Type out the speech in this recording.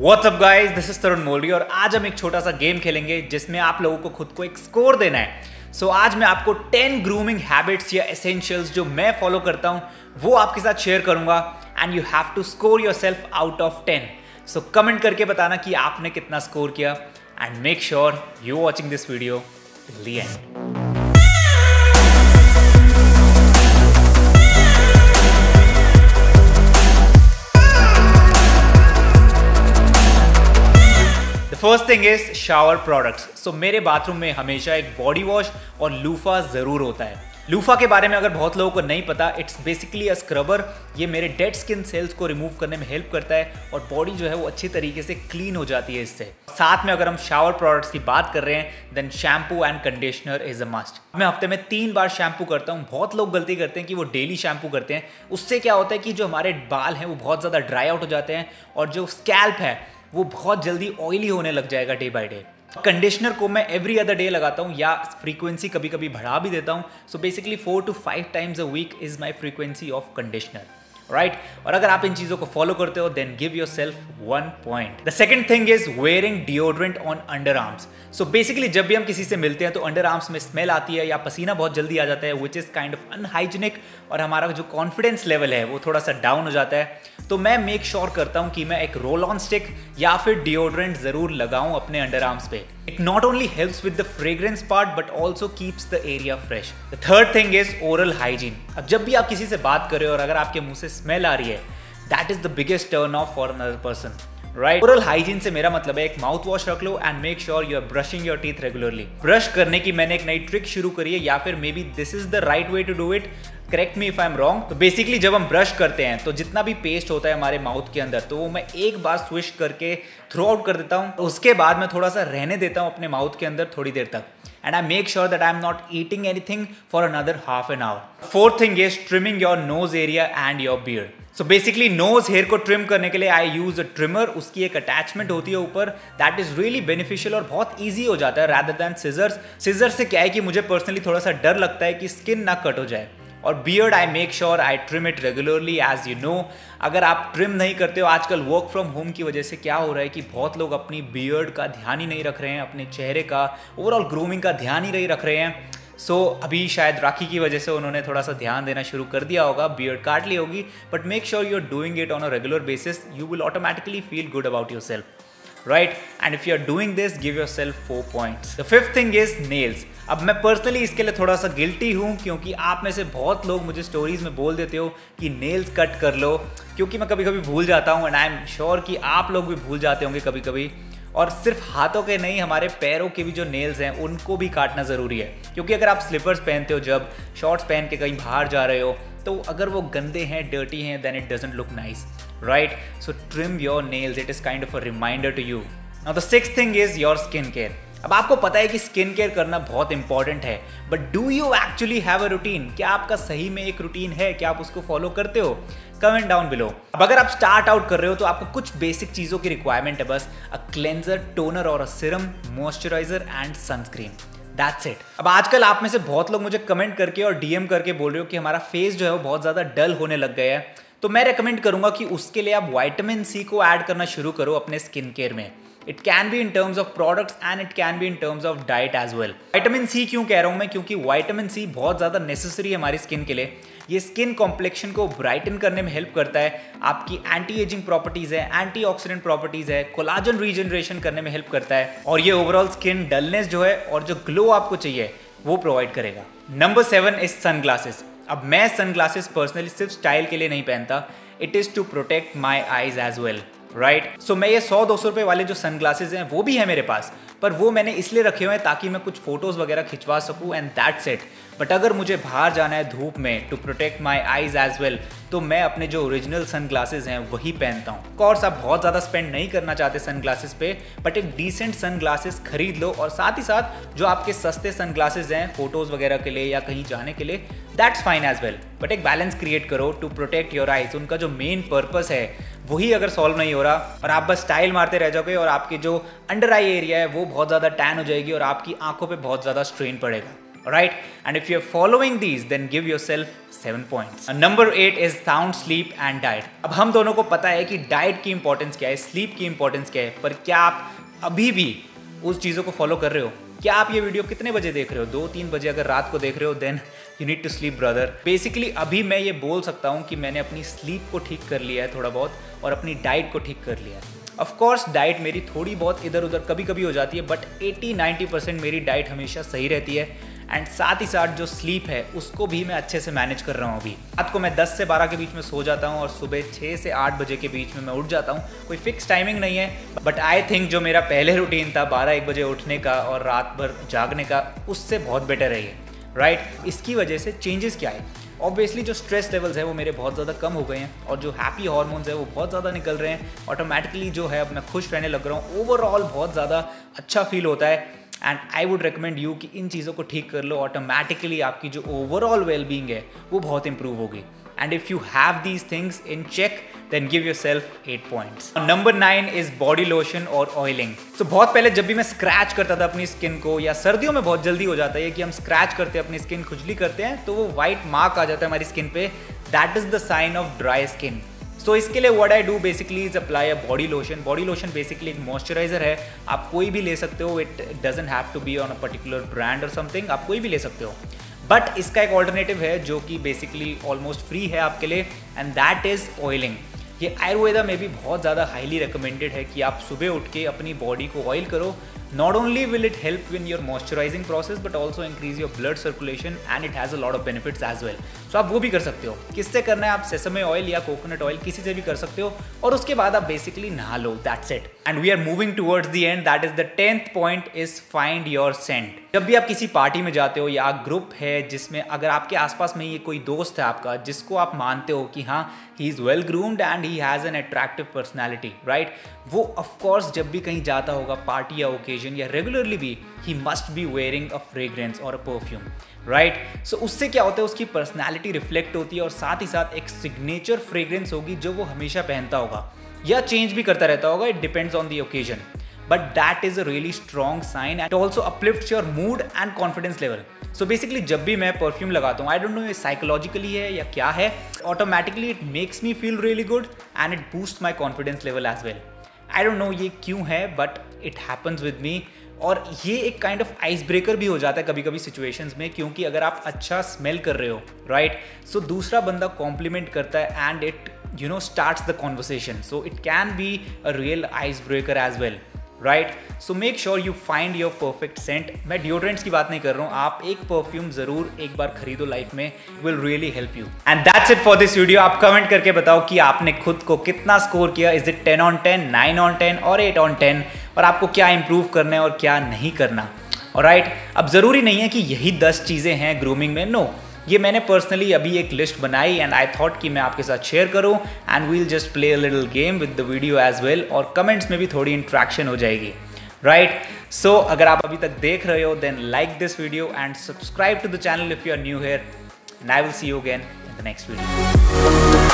What's up guys this is Tarun Molvi और आज हम एक छोटा सा गेम खेलेंगे जिसमें आप लोगों को खुद को एक स्कोर देना है। सो so, आज मैं आपको 10 ग्रूमिंग हैबिट्स या एसेंशियल्स जो मैं फॉलो करता हूँ वो आपके साथ शेयर करूँगा। And you have to score yourself out of 10 so comment करके बताना कि आपने कितना स्कोर किया। And make sure you watching this video and first thing is shower products so मेरे बाथरूम में हमेशा एक बॉडी वॉश और लूफा ज़रूर होता है। लूफा के बारे में अगर बहुत लोगों को नहीं पता इट्स बेसिकली अ स्क्रबर ये मेरे डेड स्किन सेल्स को रिमूव करने में हेल्प करता है और बॉडी जो है वो अच्छी तरीके से क्लीन हो जाती है इससे। साथ में अगर हम शावर प्रोडक्ट्स की बात कर रहे हैं then shampoo and conditioner is a must मैं हफ़्ते में तीन बार शैम्पू करता हूँ। बहुत लोग गलती करते हैं कि वो डेली शैम्पू करते हैं। उससे क्या होता है कि जो हमारे बाल हैं, वो बहुत ज़्यादा ड्राई आउट हो जाते हैं और जो स्कैल्प है वो बहुत जल्दी ऑयली होने लग जाएगा डे बाय डे कंडीशनर को मैं एवरी अदर डे लगाता हूँ या फ्रीक्वेंसी कभी कभी बढ़ा भी देता हूँ। So basically four to five times a week is my frequency of conditioner right right? और अगर आप इन चीज़ों को फॉलो करते हो then give yourself one point the second thing is wearing deodorant on underarms so basically जब भी हम किसी से मिलते हैं तो अंडर आर्म्स में स्मेल आती है या पसीना बहुत जल्दी आ जाता है which is kind of unhygienic और हमारा जो कॉन्फिडेंस लेवल है, वो थोड़ा सा डाउन हो जाता है। तो मैं मेक श्योर sure करता हूँ कि मैं एक रोल ऑन स्टिक या फिर डिओड्रेंट ज़रूर लगाऊँ अपने अंडर आर्म्स पे। It not only helps with the fragrance part but also keeps the area fresh the third thing is oral hygiene अब जब भी आप किसी से बात कर रहे हो और अगर आपके मुँह से स्मेल आ रही है that is the biggest turn off for another person right oral hygiene से मेरा मतलब है एक माउथ वॉश रख लो and make sure you are brushing your teeth regularly brush करने की मैंने एक नई ट्रिक शुरू करी है, या फिर maybe this is the right way to do it correct me if I am wrong तो बेसिकली जब हम ब्रश करते हैं तो जितना भी पेस्ट होता है हमारे माउथ के अंदर तो वो मैं एक बार स्विश करके थ्रू आउट कर देता हूँ। उसके बाद मैं थोड़ा सा रहने देता हूँ अपने माउथ के अंदर थोड़ी देर तक। And and I make sure that I'm not eating anything for another half an hour. Fourth thing is trimming your nose area and your beard. So basically nose hair को ट्रिम करने के लिए आई use अ trimmer उसकी एक attachment होती है ऊपर। That is really beneficial और बहुत ईजी हो जाता है रैदर दैन सीजर्स सीजर्स से क्या है कि मुझे पर्सनली थोड़ा सा डर लगता है कि स्किन ना कट हो जाए। और beard I make sure I trim it regularly as you know अगर आप ट्रिम नहीं करते हो आजकल वर्क फ्रॉम होम की वजह से क्या हो रहा है कि बहुत लोग अपनी बियर्ड का ध्यान ही नहीं रख रहे हैं अपने चेहरे का ओवरऑल ग्रूमिंग का ध्यान ही नहीं रख रहे हैं। सो so, अभी शायद राखी की वजह से उन्होंने थोड़ा सा ध्यान देना शुरू कर दिया होगा बियर्ड काट ली होगी but make sure you are doing it on a regular basis you will automatically feel good about yourself right? And if you are doing this, give yourself four points. The fifth thing is nails. अब मैं personally इसके लिए थोड़ा सा guilty हूँ, क्योंकि आप में से बहुत लोग मुझे स्टोरीज में बोल देते हो कि नेल्स कट कर लो, क्योंकि मैं कभी कभी भूल जाता हूँ एंड आई एम श्योर कि आप लोग भी भूल जाते होंगे कभी कभी और सिर्फ़ हाथों के नहीं, हमारे पैरों के भी जो नेल्स हैं, उनको भी काटना ज़रूरी है। क्योंकि अगर आप स्लीपर्स पहनते हो, जब शॉर्ट्स पहन के कहीं बाहर जा रहे हो तो अगर वो गंदे हैं डर्टी हैं then it doesn't look nice right? So trim your nails. It is kind of a reminder to you. Now, the sixth thing is your skin care. अब आपको पता है कि स्किन केयर करना बहुत इंपॉर्टेंट है but do you actually have a routine क्या आपका सही में एक रूटीन है क्या आप उसको फॉलो करते हो कमेंट डाउन बिलो अब अगर आप स्टार्ट आउट कर रहे हो तो आपको कुछ बेसिक चीज़ों की रिक्वायरमेंट है बस अ क्लेंजर टोनर और a serum moisturiser and sunscreen that's it अब आजकल आप में से बहुत लोग मुझे कमेंट करके और डीएम करके बोल रहे हो कि हमारा फेस जो है वो बहुत ज़्यादा डल होने लग गया है तो मैं रेकमेंड करूँगा कि उसके लिए आप वाइटामिन सी को ऐड करना शुरू करो अपने स्किन केयर में। It can be in terms of products and it can be in terms of diet as well vitamin C क्यों कह रहा हूँ मैं? क्योंकि वाइटामिन सी बहुत ज़्यादा नेसेसरी है हमारी स्किन के लिए। ये स्किन कॉम्प्लेक्शन को ब्राइटन करने में हेल्प करता है। आपकी एंटी एजिंग प्रॉपर्टीज़ है एंटी ऑक्सीडेंट प्रॉपर्टीज़ है कोलाजन रीजनरेशन करने में हेल्प करता है। और ये ओवरऑल स्किन डलनेस जो है और जो ग्लो आपको चाहिए, वो प्रोवाइड करेगा। Number seven is sunglasses अब मैं सनग्लासेस पर्सनली सिर्फ़ स्टाइल के लिए नहीं पहनता. It is to protect my eyes as well right right? So so, मैं ये सौ दो सौ रुपये वाले जो सन ग्लासेज हैं वो भी है मेरे पास। पर वो मैंने इसलिए रखे हुए हैं ताकि मैं कुछ फ़ोटोज़ वगैरह खिंचवा सकूँ एंड दैट सेट बट अगर मुझे बाहर जाना है धूप में to protect my eyes as well तो मैं अपने जो ओरिजिनल सन ग्लासेज हैं वही पहनता हूँ। कोर्स आप बहुत ज़्यादा स्पेंड नहीं करना चाहते सन ग्लासेस पे बट एक डिसेंट सन ग्लासेस खरीद लो और साथ ही साथ जो आपके सस्ते सन ग्लासेज हैं फ़ोटोज़ वगैरह के लिए या कहीं जाने के लिए that's fine as well but एक बैलेंस क्रिएट करो टू प्रोटेक्ट योर आइज़ उनका जो मेन पर्पस है वही अगर सॉल्व नहीं हो रहा और आप बस स्टाइल मारते रह जाओगे और आपकी जो अंडर आई एरिया है, वो बहुत ज़्यादा टैन हो जाएगी और आपकी आँखों पे बहुत ज़्यादा स्ट्रेन पड़ेगा। Right and if following these then give yourself seven points number eight is sound sleep and diet अब हम दोनों को पता है कि डाइट की इंपॉर्टेंस क्या है स्लीप की इंपॉर्टेंस क्या है, पर क्या आप अभी भी उस चीज़ों को फॉलो कर रहे हो? क्या आप ये वीडियो कितने बजे देख रहे हो? दो, तीन बजे अगर रात को देख रहे हो then you need to sleep brother basically अभी मैं ये बोल सकता हूँ कि मैंने अपनी स्लीप को ठीक कर लिया है थोड़ा बहुत और अपनी डाइट को ठीक कर लिया है। ऑफकोर्स डाइट मेरी थोड़ी बहुत इधर उधर कभी कभी हो जाती है बट 80-90 परसेंट मेरी डाइट हमेशा सही रहती है। एंड साथ ही साथ जो स्लीप है, उसको भी मैं अच्छे से मैनेज कर रहा हूँ अभी। रात को मैं 10 से 12 के बीच में सो जाता हूँ और सुबह 6 से 8 बजे के बीच में मैं उठ जाता हूँ। कोई फिक्स टाइमिंग नहीं है बट आई थिंक जो मेरा पहले रूटीन था 12 एक बजे उठने का और रात भर जागने का, उससे बहुत बेटर है। Right right? इसकी वजह से चेंजेस क्या है? ऑब्वियसली जो स्ट्रेस लेवल्स है, वो मेरे बहुत ज़्यादा कम हो गए हैं और जो हैप्पी हार्मोन्स है, वो बहुत ज़्यादा निकल रहे हैं। ऑटोमेटिकली जो है, अब मैं खुश रहने लग रहा हूँ। ओवरऑल बहुत ज़्यादा अच्छा फील होता है। And I would recommend you कि इन चीज़ों को ठीक कर लो। ऑटोमेटिकली आपकी जो ओवरऑल वेलबींग है, वो बहुत इंप्रूव होगी। And if you have these things in check then give yourself eight points number nine is body lotion और ऑयलिंग सो बहुत पहले जब भी मैं स्क्रैच करता था अपनी स्किन को, या सर्दियों में बहुत जल्दी हो जाता है कि हम स्क्रैच करते हैं, अपनी स्किन खुजली करते हैं तो वो व्हाइट मार्क आ जाता है हमारी स्किन पे। That is the sign of dry skin so इसके लिए what I do basically is apply a body lotion body lotion basically एक मॉइस्चराइजर है. आप कोई भी ले सकते हो. It doesn't have to be on a particular brand और समथिंग आप कोई भी ले सकते हो. बट इसका एक ऑल्टरनेटिव है जो कि बेसिकली ऑलमोस्ट फ्री है आपके लिए एंड दैट इज़ ऑयलिंग ये आयुर्वेदा में भी बहुत ज़्यादा हाईली रिकमेंडेड है कि आप सुबह उठ के अपनी बॉडी को ऑयल करो not only will it help in your moisturizing process, but also increase your blood circulation and it has a lot of benefits as well. So आप वो भी कर सकते हो। किससे करना है? आप सेसमे ऑयल या कोकोनट ऑयल किसी से भी कर सकते हो। और उसके बाद आप बेसिकली नहा लो। That's it and we are moving towards the end that is the tenth point is find your scent जब भी आप किसी पार्टी में जाते हो या ग्रुप है जिसमें अगर आपके आसपास में ये कोई दोस्त है आपका, जिसको आप मानते हो कि हाँ he is well groomed and he has an attractive personality right वो ऑफकोर्स जब भी कहीं जाता होगा पार्टी या ओकेजन या रेगुलरली भी he must be wearing a fragrance और अ परफ्यूम राइट सो उससे क्या होता है, उसकी पर्सनैलिटी रिफ्लेक्ट होती है और साथ ही साथ एक सिग्नेचर फ्रेग्रेंस होगी जो वो हमेशा पहनता होगा। या चेंज भी करता रहता होगा it depends on the occasion but that is a really strong sign and also uplift your mood and confidence level so basically जब भी मैं परफ्यूम लगाता हूँ आई डोंट नो ये साइकोलॉजिकली है या क्या है automatically it makes me feel really good and it boost my confidence level as well I don't know ये क्यों है but it happens with me और ये एक काइंड ऑफ़ आइस ब्रेकर भी हो जाता है कभी कभी सिचुएशंस में क्योंकि अगर आप अच्छा स्मेल कर रहे हो राइट right? सो so, दूसरा बंदा कॉम्प्लीमेंट करता है and it you know starts the conversation so it can be a real ice breaker as well right so make sure you find your perfect scent मैं deodorants की बात नहीं कर रहा हूँ। आप एक परफ्यूम ज़रूर एक बार खरीदो लाइफ में will really help you and that's it for this video आप कमेंट करके बताओ कि आपने खुद को कितना स्कोर किया। Is it ten on ten nine on ten और एट ऑन टेन और आपको क्या इंप्रूव करना है और क्या नहीं करना? और राइट right, अब ज़रूरी नहीं है कि यही दस चीज़ें हैं ग्रूमिंग में। No no. ये मैंने पर्सनली अभी एक लिस्ट बनाई एंड आई थॉट कि मैं आपके साथ शेयर करूँ and we'll just play a little game with the video as well और कमेंट्स में भी थोड़ी इंट्रैक्शन हो जाएगी राइट right? सो so, अगर आप अभी तक देख रहे हो then like this video and subscribe to the channel if you are new here and I will see you again in the next video